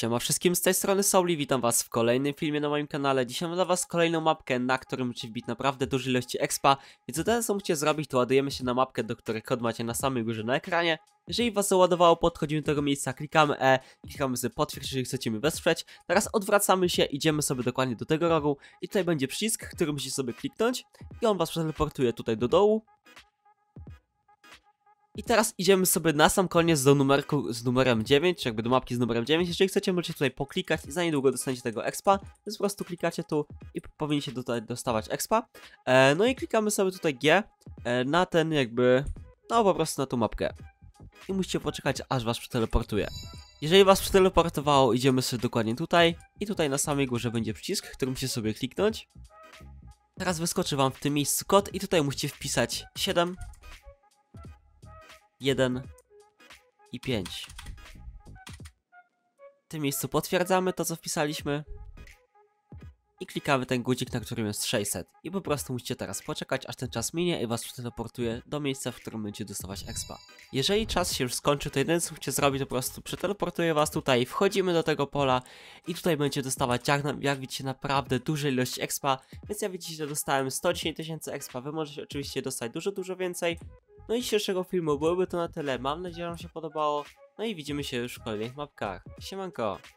Siema wszystkim, z tej strony Souli, witam was w kolejnym filmie na moim kanale. Dzisiaj mam dla was kolejną mapkę, na którą musicie wbić naprawdę duże ilości expa. I co teraz co musicie zrobić, to ładujemy się na mapkę, do której kod macie na samej górze na ekranie. Jeżeli was załadowało, podchodzimy do tego miejsca, klikamy E, klikamy sobie potwierdź, jeżeli chcecie mi wesprzeć. Teraz odwracamy się, idziemy sobie dokładnie do tego rogu i tutaj będzie przycisk, który musicie sobie kliknąć i on was przeteleportuje tutaj do dołu. I teraz idziemy sobie na sam koniec do numerku z numerem 9, czy jakby do mapki z numerem 9. Jeżeli chcecie, możecie tutaj poklikać i za niedługo dostaniecie tego expa. Więc po prostu klikacie tu i powinniście tutaj dostawać expa. E, no i klikamy sobie tutaj G e, na ten jakby, no po prostu na tą mapkę. I musicie poczekać, aż was przeteleportuje. Jeżeli was przeteleportowało, idziemy sobie dokładnie tutaj. I tutaj na samej górze będzie przycisk, który musicie sobie kliknąć. Teraz wyskoczy wam w tym miejscu kod i tutaj musicie wpisać 7 1 i 5. W tym miejscu potwierdzamy to, co wpisaliśmy. I klikamy ten guzik, na którym jest 600. I po prostu musicie teraz poczekać, aż ten czas minie i was przeteleportuje do miejsca, w którym będziecie dostawać expa. Jeżeli czas się już skończy, to jedyne co musicie zrobić, to po prostu przeteleportuje was tutaj, wchodzimy do tego pola i tutaj będziecie dostawać, jak, jak widzicie, naprawdę duże ilości expa. Więc ja widzicie, że dostałem 110 tysięcy expa, wy możecie oczywiście dostać dużo, dużo więcej. No i dzisiejszego filmu byłoby to na tyle. Mam nadzieję, że Wam się podobało. No i widzimy się już w kolejnych mapkach. Siemanko!